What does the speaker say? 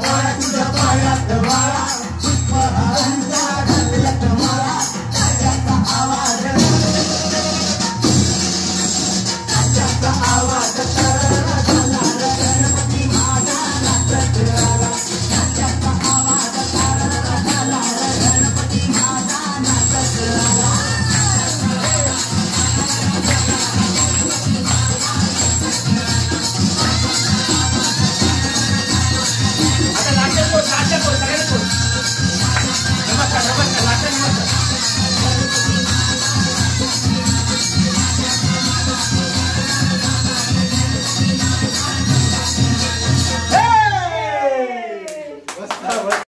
one.